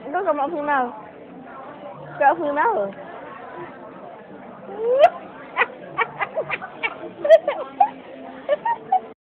Ikaw màu, mo filmado. màu filmado.